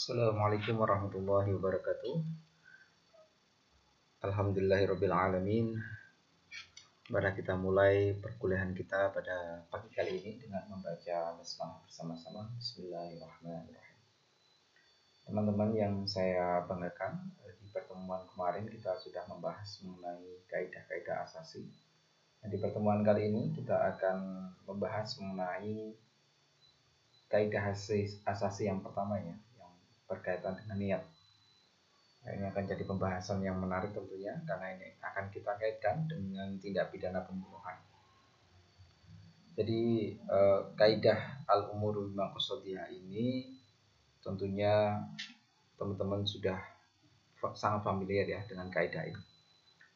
Assalamualaikum warahmatullahi wabarakatuh. Alhamdulillahirrabbilalamin. Mari kita mulai perkuliahan kita pada pagi kali ini dengan membaca basmalah bersama-sama. Bismillahirrahmanirrahim. Teman-teman yang saya banggakan, di pertemuan kemarin kita sudah membahas mengenai kaidah-kaidah asasi. Nah, di pertemuan kali ini kita akan membahas mengenai kaidah asasi yang pertama ya, berkaitan dengan niat. Ini akan jadi pembahasan yang menarik tentunya karena ini akan kita kaitkan dengan tindak pidana pembunuhan. Jadi eh, kaidah al umur bima ini tentunya teman-teman sudah sangat familiar ya dengan kaidah ini.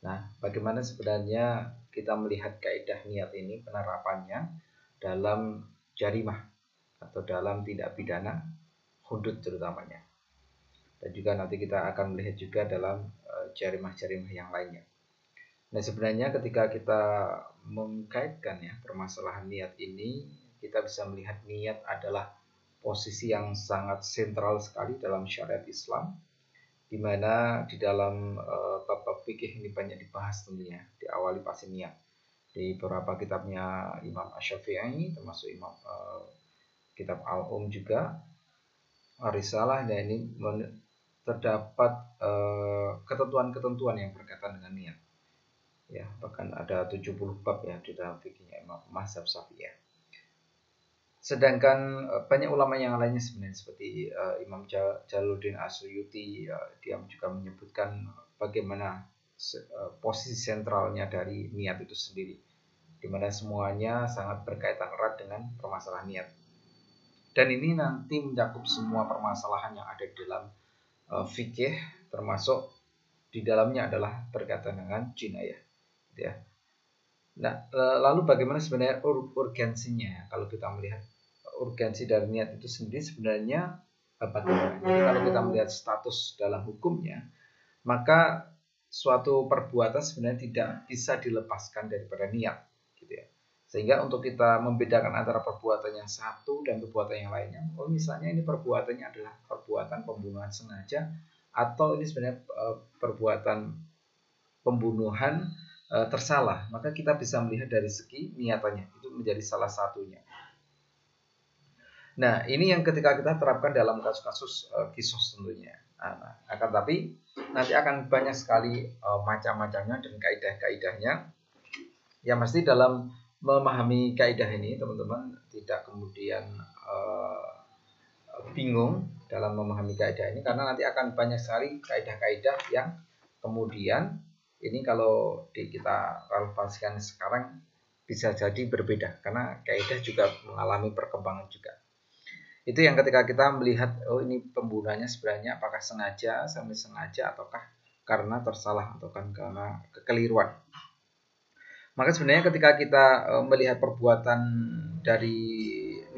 Nah, bagaimana sebenarnya kita melihat kaidah niat ini penerapannya dalam jarimah atau dalam tindak pidana hudud terutamanya. Dan juga nanti kita akan melihat juga dalam eh, jarimah-jarimah yang lainnya. Nah sebenarnya ketika kita mengkaitkan ya permasalahan niat ini, kita bisa melihat niat adalah posisi yang sangat sentral sekali dalam syariat Islam, di mana di dalam uh, bab-bab fikih ini banyak dibahas tentunya, diawali pasti niat. Di beberapa kitabnya Imam Ash-Syafi'i, termasuk Imam uh, kitab Al-Um juga, risalah dan ini terdapat eh, ketentuan-ketentuan yang berkaitan dengan niat. Ya, bahkan ada 70 bab ya di dalam fikihnya Imam Mazhab Syafi'iyah. Sedangkan uh, banyak ulama yang lainnya sebenarnya seperti uh, Imam Jaluddin Asyuyuti uh, dia juga menyebutkan bagaimana uh, posisi sentralnya dari niat itu sendiri di mana semuanya sangat berkaitan erat dengan permasalahan niat dan ini nanti mencakup semua permasalahan yang ada di dalam uh, fikih termasuk di dalamnya adalah berkaitan dengan jinayah gitu ya. Nah, lalu bagaimana sebenarnya ur urgensinya kalau kita melihat urgensi dari niat itu sendiri sebenarnya bagaimana? Jadi kalau kita melihat status dalam hukumnya, maka suatu perbuatan sebenarnya tidak bisa dilepaskan daripada niat. Sehingga untuk kita membedakan antara perbuatan yang satu dan perbuatan yang lainnya, oh misalnya ini perbuatannya adalah perbuatan pembunuhan sengaja atau ini sebenarnya eh, perbuatan pembunuhan eh, tersalah, maka kita bisa melihat dari segi niatannya itu menjadi salah satunya. Nah, ini yang ketika kita terapkan dalam kasus-kasus uh, kisos tentunya. Nah, akan tapi nanti akan banyak sekali macam-macamnya dan kaidah-kaidahnya. Yang mesti dalam memahami kaidah ini teman-teman tidak kemudian uh, bingung dalam memahami kaidah ini karena nanti akan banyak sekali kaidah-kaidah yang kemudian ini kalau di kita relevansikan sekarang bisa jadi berbeda karena kaidah juga mengalami perkembangan juga. Itu yang ketika kita melihat oh ini pembunuhannya sebenarnya apakah sengaja, sampai sengaja ataukah karena tersalah atau kan karena kekeliruan. Maka sebenarnya ketika kita e, melihat perbuatan dari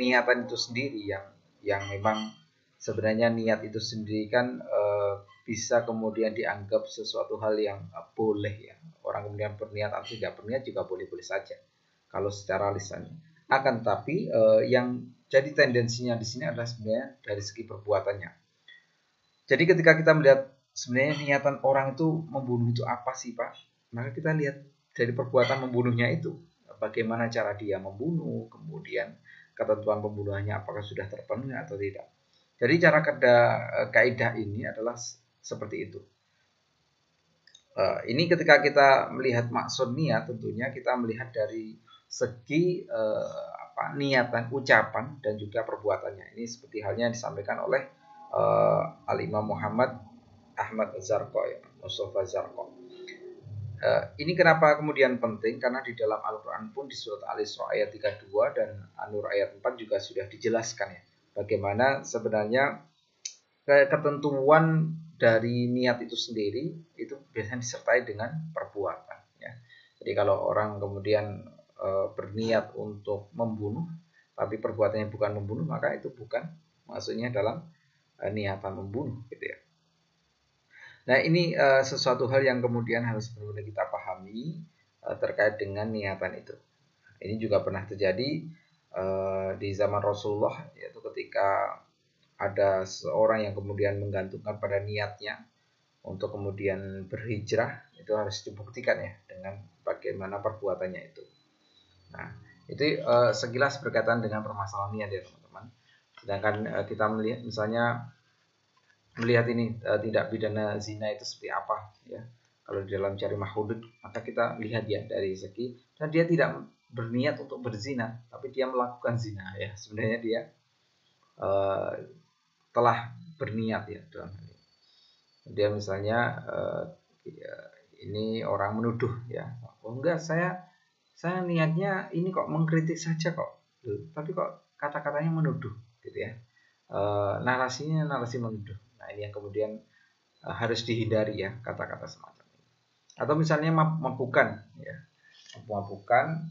niatan itu sendiri yang yang memang sebenarnya niat itu sendiri kan e, bisa kemudian dianggap sesuatu hal yang boleh ya. Orang kemudian berniat atau tidak berniat juga boleh-boleh saja kalau secara lisannya. Akan tapi e, yang jadi tendensinya di sini adalah sebenarnya dari segi perbuatannya. Jadi ketika kita melihat sebenarnya niatan orang itu membunuh itu apa sih Pak? Maka kita lihat dari perbuatan membunuhnya itu. Bagaimana cara dia membunuh, kemudian ketentuan pembunuhannya apakah sudah terpenuhi atau tidak. Jadi cara kerja eh, kaidah ini adalah seperti itu. Uh, ini ketika kita melihat maksud niat tentunya kita melihat dari segi uh, apa niatan ucapan dan juga perbuatannya ini seperti halnya disampaikan oleh uh, Al Muhammad Ahmad Zarqo ya Mustafa Zarqo Uh, ini kenapa kemudian penting? Karena di dalam Al-Quran pun di surat Al-Isra ayat 32 dan An-Nur ayat 4 juga sudah dijelaskan ya. Bagaimana sebenarnya ketentuan dari niat itu sendiri itu biasanya disertai dengan perbuatan ya. Jadi kalau orang kemudian e, berniat untuk membunuh tapi perbuatannya bukan membunuh maka itu bukan maksudnya dalam e, niatan membunuh gitu ya. Nah, ini uh, sesuatu hal yang kemudian harus benar-benar kita pahami uh, terkait dengan niatan itu. Ini juga pernah terjadi uh, di zaman Rasulullah yaitu ketika ada seorang yang kemudian menggantungkan pada niatnya untuk kemudian berhijrah itu harus dibuktikan ya dengan bagaimana perbuatannya itu. Nah, itu uh, sekilas berkaitan dengan permasalahan niat ya teman-teman. Sedangkan uh, kita melihat misalnya melihat ini uh, tidak pidana zina itu seperti apa ya. Kalau di dalam cari hudud maka kita lihat ya dari segi dan dia tidak berniat untuk berzina tapi dia melakukan zina ya. Sebenarnya dia uh, telah berniat ya dalam hal ini. Dia misalnya uh, ini orang menuduh ya. Oh enggak saya saya niatnya ini kok mengkritik saja kok. Tapi kok kata-katanya menuduh gitu ya. E, narasinya narasi menuduh. Nah, ini yang kemudian e, harus dihindari ya kata-kata semacam ini. Atau misalnya mabukan ya. Mabukan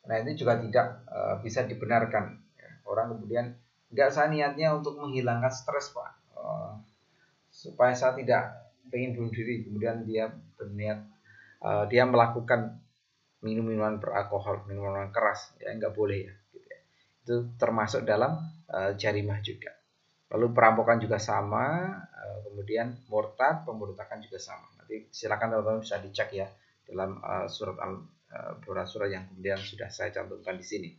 Nah, ini juga tidak e, bisa dibenarkan ya. Orang kemudian enggak saya niatnya untuk menghilangkan stres, Pak. E, supaya saya tidak ingin bunuh diri, kemudian dia berniat dia melakukan minum minuman beralkohol, minuman keras, ya nggak boleh ya. Gitu ya. Itu termasuk dalam uh, jarimah juga. Lalu perampokan juga sama, uh, kemudian murtad, pemberontakan juga sama. Nanti silakan teman-teman bisa dicek ya dalam uh, surat al surat yang kemudian sudah saya cantumkan di sini.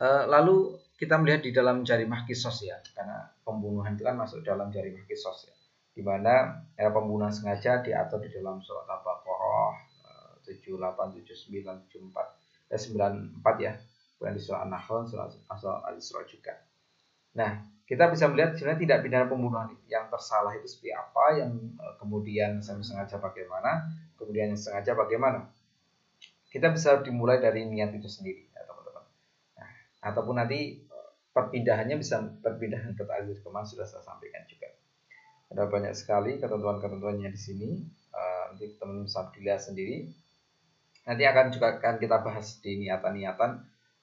Lalu kita melihat di dalam jarimah kisos ya, karena pembunuhan itu kan masuk dalam jarimah kisos ya, di mana ya, pembunuhan sengaja diatur di dalam surat al-baqarah 78, 79, 74, eh 94 ya. Kemudian di surah An-Nahl, surah Al-Isra juga. Nah, kita bisa melihat sebenarnya tidak pidana pembunuhan yang tersalah itu seperti apa, yang eh, kemudian sengaja bagaimana, kemudian yang sengaja bagaimana. Kita bisa dimulai dari niat itu sendiri, ya teman-teman. Nah, ataupun nanti eh, perpindahannya bisa perpindahan ke ta'zir kemarin sudah saya sampaikan juga. Ada banyak sekali ketentuan-ketentuannya di sini. Uh, nanti teman-teman bisa dilihat sendiri Nanti akan juga akan kita bahas di niatan-niatan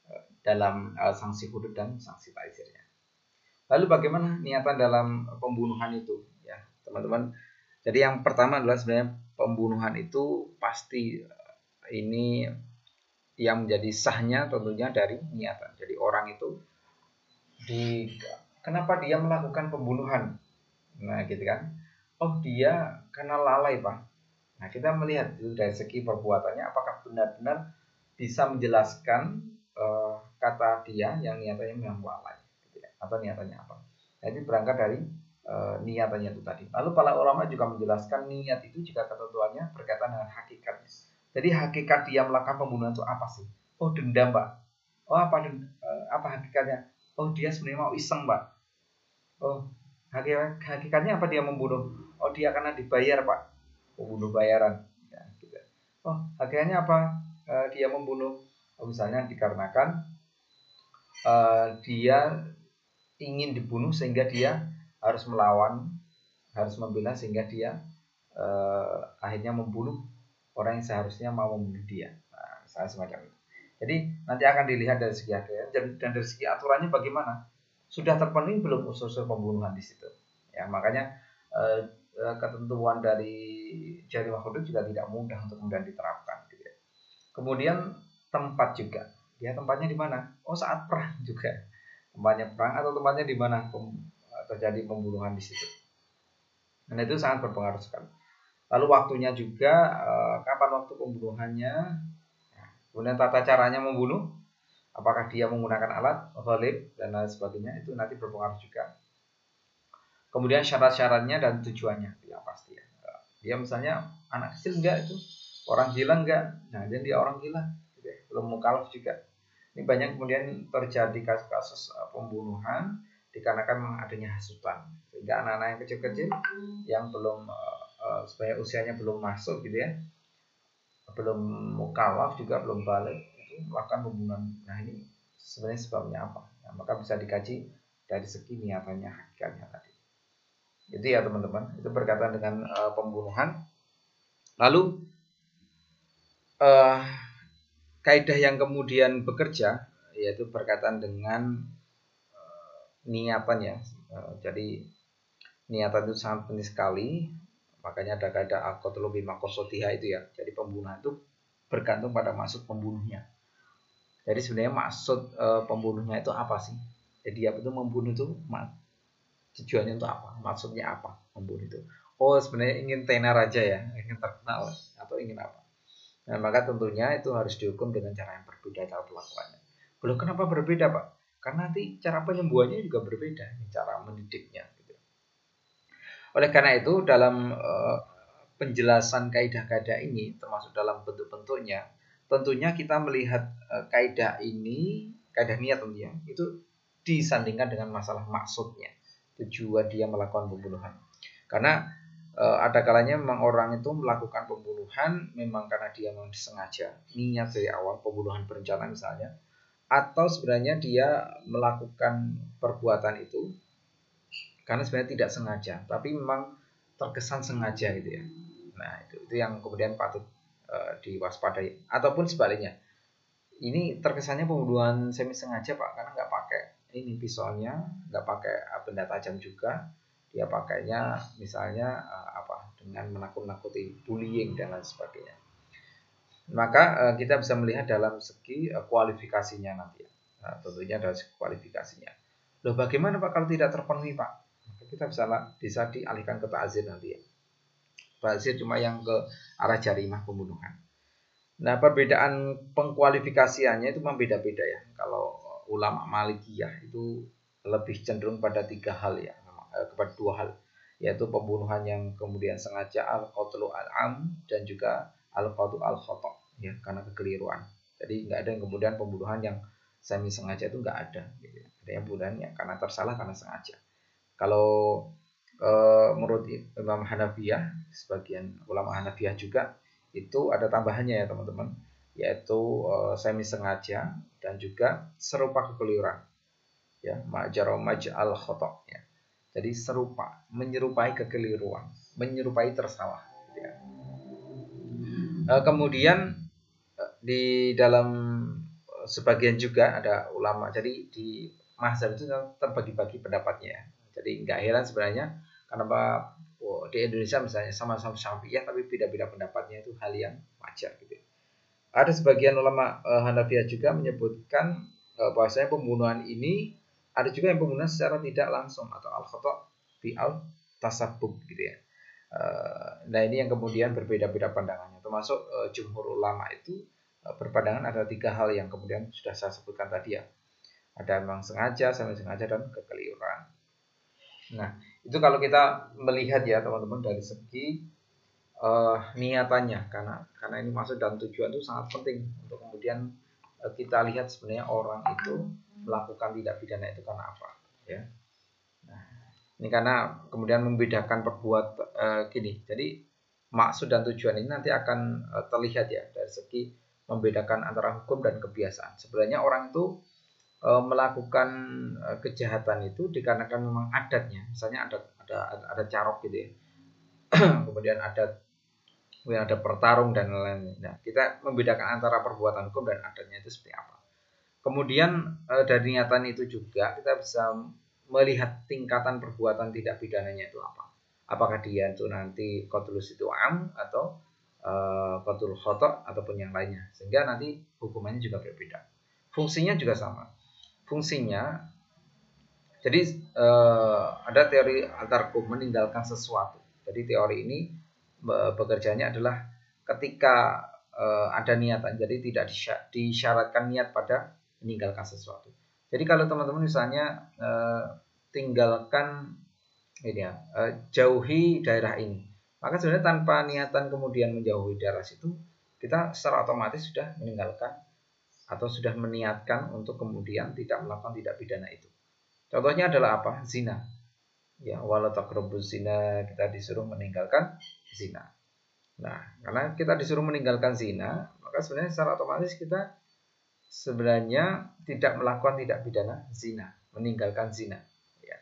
eh, dalam sanksi hudud dan sanksi taizirnya. Lalu bagaimana niatan dalam pembunuhan itu? Ya, teman-teman. Jadi yang pertama adalah sebenarnya pembunuhan itu pasti eh, ini yang menjadi sahnya tentunya dari niatan. Jadi orang itu di kenapa dia melakukan pembunuhan? Nah, gitu kan. Oh, dia karena lalai, Pak. Nah, kita melihat itu dari segi perbuatannya apakah benar-benar bisa menjelaskan uh, kata dia yang niatannya memang ya, atau niatannya apa. Nah, ini berangkat dari uh, niatannya itu tadi. Lalu para ulama juga menjelaskan niat itu jika ketentuannya berkaitan dengan hakikatnya. Jadi hakikat dia melakukan pembunuhan itu apa sih? Oh dendam, Pak. Oh apa uh, apa hakikatnya? Oh dia sebenarnya mau iseng, Pak. Oh hakikatnya apa dia membunuh? Oh dia karena dibayar, Pak pembunuh bayaran. Ya, gitu. Oh, akhirnya apa? Uh, dia membunuh, oh, misalnya dikarenakan uh, dia ingin dibunuh sehingga dia harus melawan, harus membela sehingga dia uh, akhirnya membunuh orang yang seharusnya mau membunuh dia. Nah, semacam itu. Jadi nanti akan dilihat dari segi akhirnya dan, dari segi aturannya bagaimana. Sudah terpenuhi belum unsur-unsur pembunuhan di situ. Ya, makanya uh, ketentuan dari jari hudud juga tidak mudah untuk kemudian diterapkan. Gitu ya. Kemudian tempat juga. Ya tempatnya di mana? Oh saat perang juga. Tempatnya perang atau tempatnya di mana terjadi pembunuhan di situ. Dan itu sangat berpengaruh sekali. Lalu waktunya juga eh, kapan waktu pembunuhannya. Kemudian tata caranya membunuh. Apakah dia menggunakan alat, ghalib, dan lain sebagainya. Itu nanti berpengaruh juga. Kemudian syarat-syaratnya dan tujuannya yang pasti ya dia misalnya anak kecil enggak itu orang gila enggak nah jadi dia orang gila gitu ya. belum mukalaf juga ini banyak kemudian terjadi kasus-kasus uh, pembunuhan dikarenakan adanya hasutan. Sehingga anak-anak yang kecil-kecil yang belum uh, supaya usianya belum masuk gitu ya belum mukalaf juga belum balik itu melakukan pembunuhan. Nah ini sebenarnya sebabnya apa? Nah, maka bisa dikaji dari segi niatannya hakikatnya tadi. Itu ya teman-teman, itu berkaitan dengan uh, pembunuhan. Lalu uh, kaidah yang kemudian bekerja yaitu berkaitan dengan uh, niatan ya. Uh, jadi niatan itu sangat penting sekali. Makanya ada kaidah al-qatlu bimakosotiha itu ya. Jadi pembunuhan itu bergantung pada maksud pembunuhnya. Jadi sebenarnya maksud uh, pembunuhnya itu apa sih? Jadi apa itu membunuh itu tujuannya untuk apa? Maksudnya apa membunuh itu? Oh sebenarnya ingin tenar aja ya, ingin terkenal atau ingin apa? Nah, maka tentunya itu harus dihukum dengan cara yang berbeda cara pelakuannya. Belum kenapa berbeda pak? Karena nanti cara penyembuhannya juga berbeda, cara mendidiknya. Gitu. Oleh karena itu dalam uh, penjelasan kaidah-kaidah ini termasuk dalam bentuk-bentuknya, tentunya kita melihat uh, kaidah ini, kaidah niat tentunya itu disandingkan dengan masalah maksudnya, tujuan dia melakukan pembunuhan. Karena uh, ada kalanya memang orang itu melakukan pembunuhan memang karena dia memang disengaja, niat dari awal pembunuhan berencana misalnya, atau sebenarnya dia melakukan perbuatan itu karena sebenarnya tidak sengaja, tapi memang terkesan sengaja gitu ya. Nah, itu, itu yang kemudian patut uh, diwaspadai. Ataupun sebaliknya, ini terkesannya pembunuhan semi sengaja pak, karena nggak pakai ini pisaunya, nggak pakai benda tajam juga, dia pakainya misalnya uh, apa dengan menakut-nakuti bullying dan lain sebagainya. Maka uh, kita bisa melihat dalam segi uh, kualifikasinya nanti. Nah, tentunya dari segi kualifikasinya. Loh bagaimana Pak kalau tidak terpenuhi Pak? Kita bisa bisa dialihkan ke ta'zir nanti ya. Bazir cuma yang ke arah jarimah pembunuhan. Nah, perbedaan pengkualifikasiannya itu membeda-beda ya. Kalau ulama Malikiyah itu lebih cenderung pada tiga hal ya, eh, kepada dua hal, yaitu pembunuhan yang kemudian sengaja al-qatlu al-am dan juga al-qatlu al-khata ya, karena kekeliruan. Jadi nggak ada yang kemudian pembunuhan yang semi sengaja itu nggak ada. Gitu. Ada yang pembunuhan yang karena tersalah karena sengaja. Kalau uh, menurut Imam Hanafiyah, sebagian ulama Hanafiyah juga itu ada tambahannya ya teman-teman, yaitu uh, semi sengaja dan juga serupa kekeliruan. Ya, ma'jaromaj al khotok ya. Jadi serupa, menyerupai kekeliruan, menyerupai tersalah. Ya. Uh, kemudian di dalam sebagian juga ada ulama. Jadi di mazhab itu terbagi-bagi pendapatnya. Jadi nggak heran sebenarnya kenapa oh, di Indonesia misalnya sama-sama Syafi'iyah tapi beda-beda pendapatnya itu hal yang wajar gitu. Ada sebagian ulama uh, Hanafiyah juga menyebutkan uh, bahwasanya pembunuhan ini ada juga yang pembunuhan secara tidak langsung atau al khata fi al tasabub gitu ya. Uh, nah ini yang kemudian berbeda-beda pandangannya termasuk uh, jumhur ulama itu uh, berpandangan ada tiga hal yang kemudian sudah saya sebutkan tadi ya ada memang sengaja, sama sengaja dan kekeliruan. Nah, itu kalau kita melihat ya teman-teman dari segi uh, niatannya karena karena ini masuk dan tujuan itu sangat penting untuk kemudian kita lihat sebenarnya orang itu melakukan tidak pidana itu karena apa ya. Nah, ini karena kemudian membedakan perbuat uh, gini. Jadi maksud dan tujuan ini nanti akan uh, terlihat ya dari segi membedakan antara hukum dan kebiasaan. Sebenarnya orang itu e, melakukan e, kejahatan itu dikarenakan memang adatnya. Misalnya ada ada, ada carok gitu ya. Kemudian ada kemudian ada pertarung dan lain-lain. Nah kita membedakan antara perbuatan hukum dan adatnya itu seperti apa kemudian e, dari niatan itu juga kita bisa melihat tingkatan perbuatan tidak pidananya itu apa. Apakah dia itu nanti kotulus itu am atau uh, kotul khotok ataupun yang lainnya. Sehingga nanti hukumannya juga berbeda. Fungsinya juga sama. Fungsinya jadi uh, ada teori antarkum meninggalkan sesuatu. Jadi teori ini bekerjanya adalah ketika ada niatan, jadi tidak disyaratkan niat pada meninggalkan sesuatu. Jadi kalau teman-teman misalnya uh, tinggalkan ini ya, uh, jauhi daerah ini, maka sebenarnya tanpa niatan kemudian menjauhi daerah situ, kita secara otomatis sudah meninggalkan atau sudah meniatkan untuk kemudian tidak melakukan tidak pidana itu. Contohnya adalah apa? Zina. Ya, walau takrobus zina kita disuruh meninggalkan zina. Nah, karena kita disuruh meninggalkan zina, maka sebenarnya secara otomatis kita sebenarnya tidak melakukan tidak pidana zina, meninggalkan zina. Ya.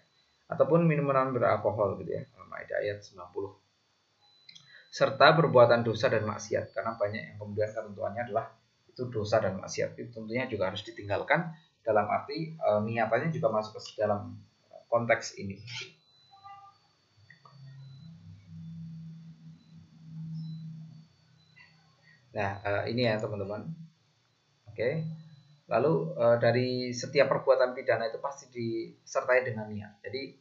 Ataupun minuman beralkohol gitu ya, Al-Maidah ayat 90 serta perbuatan dosa dan maksiat karena banyak yang kemudian ketentuannya adalah itu dosa dan maksiat itu tentunya juga harus ditinggalkan dalam arti e, niatannya juga masuk ke dalam konteks ini. Nah, e, ini ya teman-teman. Oke. Lalu uh, dari setiap perbuatan pidana itu pasti disertai dengan niat. Jadi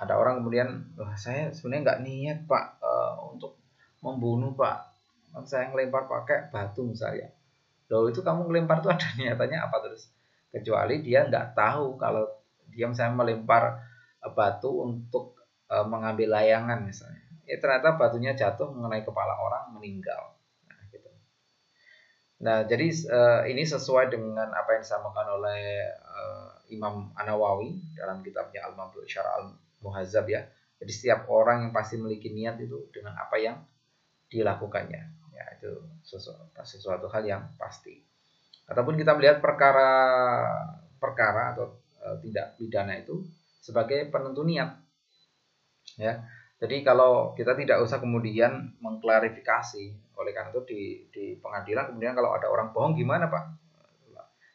ada orang kemudian, wah saya sebenarnya nggak niat pak uh, untuk membunuh pak. Saya ngelempar pakai batu misalnya. Loh itu kamu ngelempar tuh ada niatannya apa terus? Kecuali dia nggak tahu kalau dia misalnya melempar batu untuk mengambil layangan misalnya. Ya ternyata batunya jatuh mengenai kepala orang meninggal. Nah, jadi uh, ini sesuai dengan apa yang disampaikan oleh uh, Imam An-Nawawi dalam kitabnya Al-Mabdu Syara Al-Muhazzab ya. Jadi setiap orang yang pasti memiliki niat itu dengan apa yang dilakukannya. Ya, itu sesuatu, sesuatu hal yang pasti. Ataupun kita melihat perkara perkara atau uh, tidak pidana itu sebagai penentu niat. Ya. Jadi kalau kita tidak usah kemudian mengklarifikasi oleh karena itu di, di pengadilan kemudian kalau ada orang bohong gimana pak?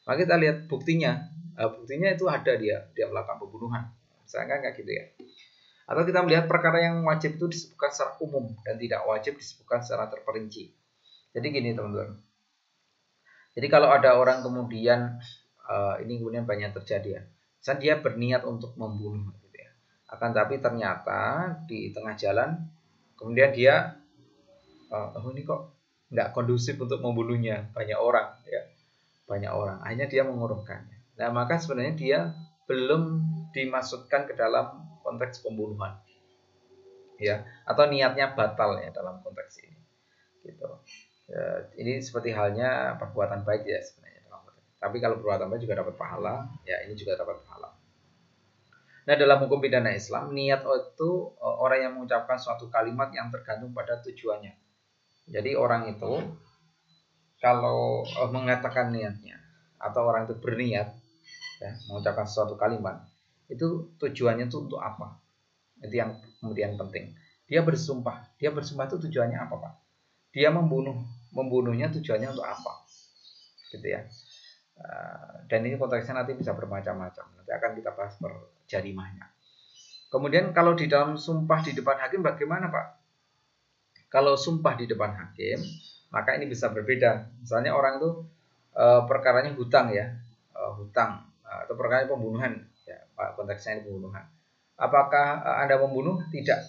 Maka kita lihat buktinya. Nah, buktinya itu ada dia dia melakukan pembunuhan. Saya kan kayak gitu ya. Atau kita melihat perkara yang wajib itu disebutkan secara umum dan tidak wajib disebutkan secara terperinci. Jadi gini teman-teman. Jadi kalau ada orang kemudian uh, ini kemudian banyak terjadi ya. Misalnya dia berniat untuk membunuh gitu ya. Akan tapi ternyata di tengah jalan kemudian dia oh ini kok nggak kondusif untuk membunuhnya. Banyak orang ya. Banyak orang. Akhirnya dia mengurungkannya nah maka sebenarnya dia belum dimasukkan ke dalam konteks pembunuhan. Ya atau niatnya batal ya dalam konteks ini. Gitu. Ya, ini seperti halnya perbuatan baik ya sebenarnya dalam konteks. tapi kalau perbuatan baik juga dapat pahala ya ini juga dapat pahala. Nah, dalam hukum pidana Islam, niat itu eh, orang yang mengucapkan suatu kalimat yang tergantung pada tujuannya. Jadi orang itu kalau eh, mengatakan niatnya atau orang itu berniat ya, mengucapkan sesuatu kalimat itu tujuannya itu untuk apa? Itu yang kemudian penting. Dia bersumpah. Dia bersumpah itu tujuannya apa, Pak? Dia membunuh. Membunuhnya tujuannya untuk apa? Gitu ya. Eh, dan ini konteksnya nanti bisa bermacam-macam. Nanti akan kita bahas per jarimahnya. Kemudian kalau di dalam sumpah di depan hakim bagaimana, Pak? Kalau sumpah di depan hakim, maka ini bisa berbeda. Misalnya orang itu e, perkaranya hutang ya, e, hutang atau perkara pembunuhan ya, konteksnya ini pembunuhan. Apakah e, Anda membunuh? Tidak.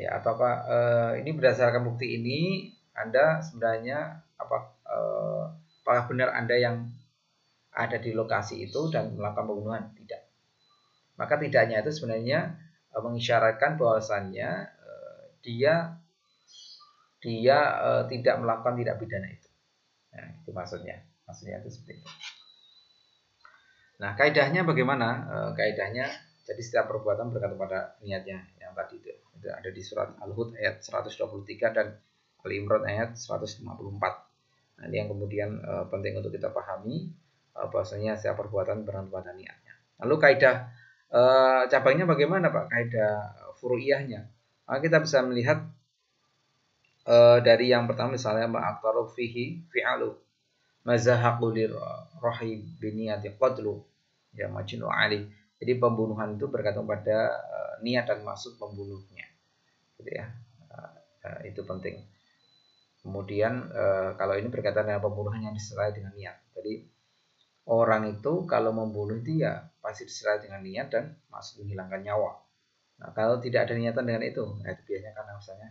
Ya, ataukah e, ini berdasarkan bukti ini Anda sebenarnya apa e, apakah benar Anda yang ada di lokasi itu dan melakukan pembunuhan? Tidak. Maka tidaknya itu sebenarnya mengisyaratkan bahwasannya dia dia e, tidak melakukan tidak pidana itu. Nah, itu maksudnya. Maksudnya itu seperti itu. Nah, kaidahnya bagaimana? E, kaidahnya jadi setiap perbuatan bergantung pada niatnya yang tadi itu. Itu ada di surat Al-Hud ayat 123 dan Al-Imran ayat 154. Nah, ini yang kemudian e, penting untuk kita pahami e, bahwasanya setiap perbuatan bergantung pada niatnya. Lalu kaidah e, cabangnya bagaimana Pak? Kaidah furu'iyahnya maka kita bisa melihat uh, dari yang pertama misalnya ma'aktaru fihi fi'alu mazahaqu rohi biniyati qadlu ya majnu ali. Jadi pembunuhan itu bergantung pada uh, niat dan maksud pembunuhnya. Gitu ya. Uh, itu penting. Kemudian uh, kalau ini berkaitan dengan pembunuhan yang disertai dengan niat. Jadi orang itu kalau membunuh itu ya pasti disertai dengan niat dan maksud menghilangkan nyawa Nah, kalau tidak ada niatan dengan itu, nah itu biasanya karena misalnya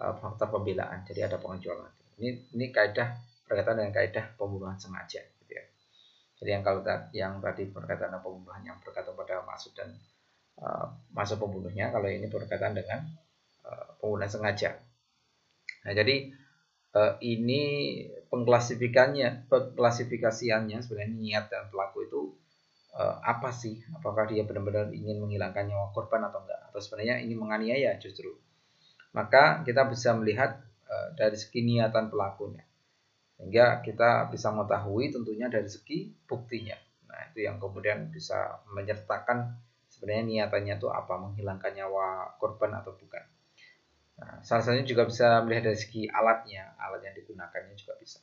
uh, faktor pembelaan, jadi ada pengejualan. Ini ini kaidah berkaitan dengan kaidah pembunuhan sengaja, gitu ya. Jadi yang kalau yang tadi berkaitan dengan pembunuhan yang berkaitan pada maksud dan uh, maksud pembunuhnya, kalau ini berkaitan dengan uh, pembunuhan sengaja. Nah, jadi uh, ini pengklasifikannya, pengklasifikasiannya sebenarnya niat dan pelaku itu uh, apa sih? Apakah dia benar-benar ingin menghilangkan nyawa korban atau enggak? Atau sebenarnya ini menganiaya justru? Maka kita bisa melihat uh, dari segi niatan pelakunya. Sehingga kita bisa mengetahui tentunya dari segi buktinya. Nah, itu yang kemudian bisa menyertakan sebenarnya niatannya itu apa, menghilangkan nyawa korban atau bukan. Nah, salah satunya juga bisa melihat dari segi alatnya, alat yang digunakannya juga bisa.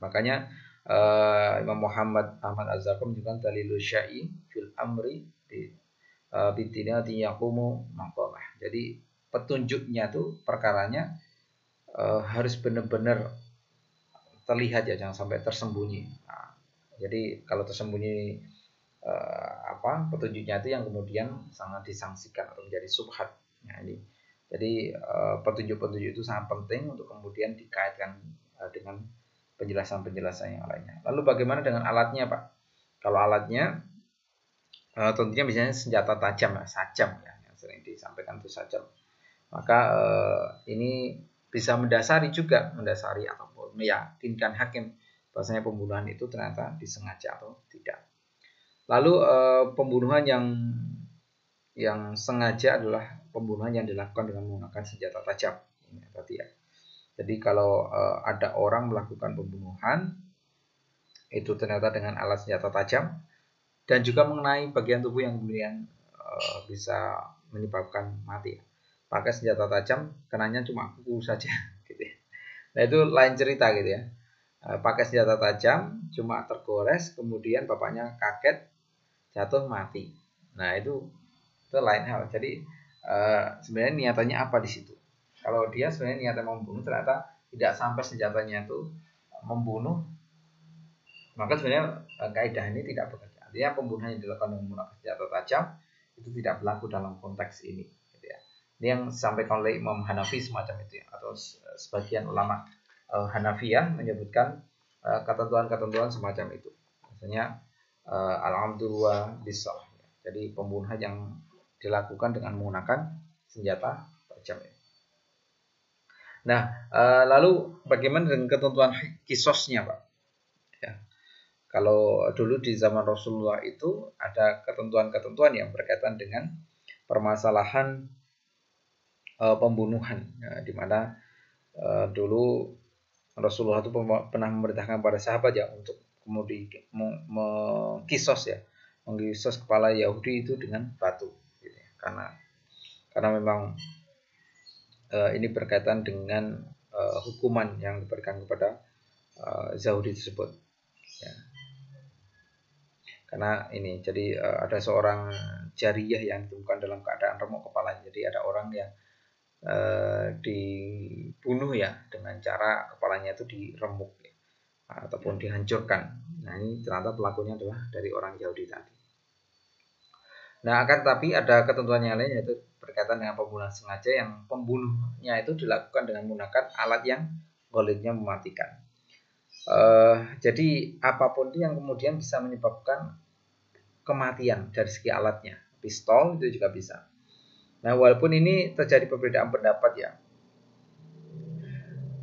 Makanya uh, Imam Muhammad Ahmad Az-Zakir menunjukkan dalilul syai fil amri di uh, bitinati yaqumu maqamah. Jadi petunjuknya tuh perkaranya uh, harus benar-benar terlihat ya, jangan sampai tersembunyi. Nah, jadi kalau tersembunyi uh, apa petunjuknya itu yang kemudian sangat disangsikan atau menjadi subhat. Nah, ini jadi petunjuk-petunjuk itu sangat penting untuk kemudian dikaitkan dengan penjelasan-penjelasan yang lainnya. Lalu bagaimana dengan alatnya, Pak? Kalau alatnya uh, tentunya misalnya senjata tajam ya, sajam ya, yang sering disampaikan itu sajam. Maka uh, ini bisa mendasari juga, mendasari ataupun meyakinkan hakim bahwasanya pembunuhan itu ternyata disengaja atau tidak. Lalu uh, pembunuhan yang yang sengaja adalah pembunuhan yang dilakukan dengan menggunakan senjata tajam. Ini tadi ya. Jadi kalau uh, ada orang melakukan pembunuhan itu ternyata dengan alat senjata tajam dan juga mengenai bagian tubuh yang kemudian uh, bisa menyebabkan mati. Pakai senjata tajam, kenanya cuma kuku saja, gitu ya. Nah itu lain cerita gitu ya. Uh, pakai senjata tajam, cuma tergores, kemudian bapaknya kaget, jatuh mati. Nah itu itu lain hal. Jadi uh, sebenarnya niatannya apa di situ? Kalau dia sebenarnya niatnya membunuh ternyata tidak sampai senjatanya itu membunuh, maka sebenarnya eh, kaidah ini tidak bekerja. Artinya pembunuhan yang dilakukan dengan menggunakan senjata tajam itu tidak berlaku dalam konteks ini. Gitu ya. Ini yang disampaikan oleh Imam Hanafi semacam itu ya, atau sebagian ulama uh, Hanafiyah menyebutkan ketentuan-ketentuan semacam itu. Misalnya uh, alhamdulillah bisa. Jadi pembunuhan yang dilakukan dengan menggunakan senjata tajam ini. Nah, uh, lalu bagaimana dengan ketentuan kisosnya, Pak? Ya. Kalau dulu di zaman Rasulullah itu ada ketentuan-ketentuan yang berkaitan dengan permasalahan uh, pembunuhan, ya, di mana uh, dulu Rasulullah itu pernah memerintahkan pada sahabat ya untuk kemudian mengkisos ya, mengkisos kepala Yahudi itu dengan batu, gitu ya. karena karena memang uh, ini berkaitan dengan uh, hukuman yang diberikan kepada uh, tersebut. Ya. Karena ini, jadi uh, ada seorang jariah yang ditemukan dalam keadaan remuk kepala. Jadi ada orang yang uh, dibunuh ya dengan cara kepalanya itu diremuk ya, ataupun dihancurkan. Nah ini ternyata pelakunya adalah dari orang Yahudi tadi. Nah, akan tapi ada ketentuan yang lain yaitu berkaitan dengan pembunuhan sengaja yang pembunuhnya itu dilakukan dengan menggunakan alat yang golitnya mematikan. Uh, jadi apa pun itu yang kemudian bisa menyebabkan kematian dari segi alatnya. Pistol itu juga bisa. Nah, walaupun ini terjadi perbedaan pendapat ya.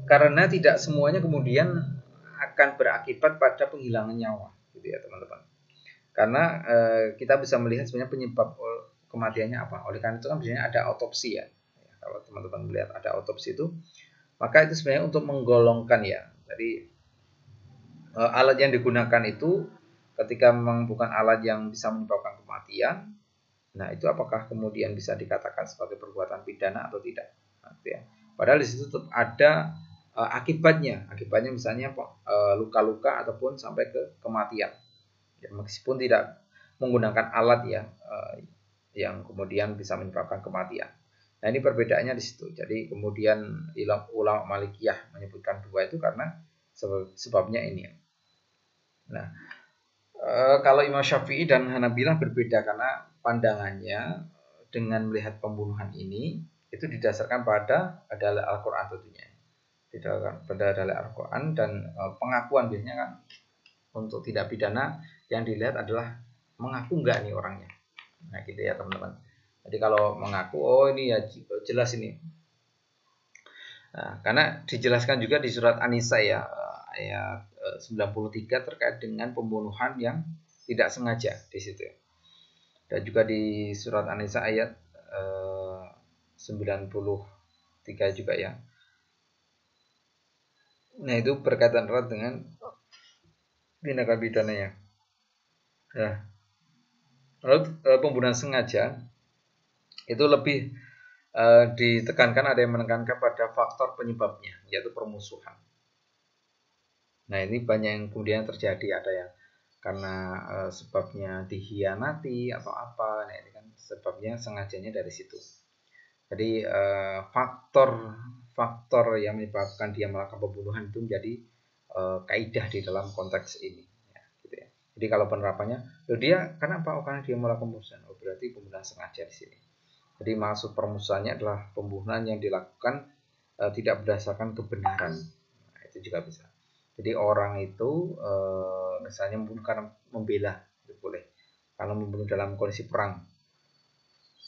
Karena tidak semuanya kemudian akan berakibat pada penghilangan nyawa, gitu ya, teman-teman. Karena e, kita bisa melihat sebenarnya penyebab kematiannya apa. Oleh karena itu kan biasanya ada autopsi ya. ya kalau teman-teman melihat ada autopsi itu, maka itu sebenarnya untuk menggolongkan ya. Jadi e, alat yang digunakan itu ketika memang bukan alat yang bisa menyebabkan kematian, nah itu apakah kemudian bisa dikatakan sebagai perbuatan pidana atau tidak? Nah, gitu ya. Padahal di situ tetap ada e, akibatnya, akibatnya misalnya luka-luka ataupun sampai ke kematian ya, meskipun tidak menggunakan alat ya uh, yang kemudian bisa menyebabkan kematian. Nah ini perbedaannya di situ. Jadi kemudian ulama Malikiyah menyebutkan dua itu karena sebabnya ini. Nah e, kalau Imam Syafi'i dan Hanabilah berbeda karena pandangannya dengan melihat pembunuhan ini itu didasarkan pada dalil Al-Quran tentunya. Didasarkan pada dalil Al-Quran dan e, pengakuan biasanya kan untuk tidak pidana yang dilihat adalah mengaku enggak nih orangnya. Nah gitu ya teman-teman. Jadi kalau mengaku, oh ini ya jelas ini. Nah, karena dijelaskan juga di surat An-Nisa ya ayat 93 eh, terkait dengan pembunuhan yang tidak sengaja di situ. Dan juga di surat An-Nisa ayat eh, 93 juga ya. Nah itu berkaitan erat dengan tindakan pidananya. Ya. Lalu eh, pembunuhan sengaja itu lebih uh, ditekankan ada yang menekankan pada faktor penyebabnya yaitu permusuhan. Nah ini banyak yang kemudian terjadi ada yang karena uh, sebabnya dihianati atau apa. Nah ini kan sebabnya sengajanya dari situ. Jadi faktor faktor yang menyebabkan dia melakukan pembunuhan itu menjadi kaidah di dalam konteks ini. Jadi kalau penerapannya, loh dia kenapa? Oh, karena dia melakukan pembunuhan. Oh, berarti pembunuhan sengaja di sini. Jadi maksud permusuhannya adalah pembunuhan yang dilakukan uh, tidak berdasarkan kebenaran. Nah, itu juga bisa. Jadi orang itu uh, misalnya membunuh karena membela, itu boleh. Karena membunuh dalam kondisi perang.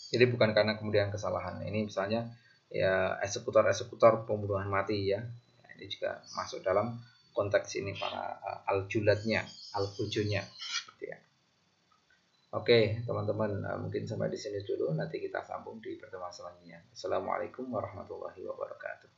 Jadi bukan karena kemudian kesalahan. Ini misalnya ya eksekutor-eksekutor pembunuhan mati ya. Nah, ini juga masuk dalam konteks ini para uh, al-julatnya, al-fujunya. Gitu ya. Oke, teman-teman, uh, mungkin sampai di sini dulu. Nanti kita sambung di pertemuan selanjutnya. Assalamualaikum warahmatullahi wabarakatuh.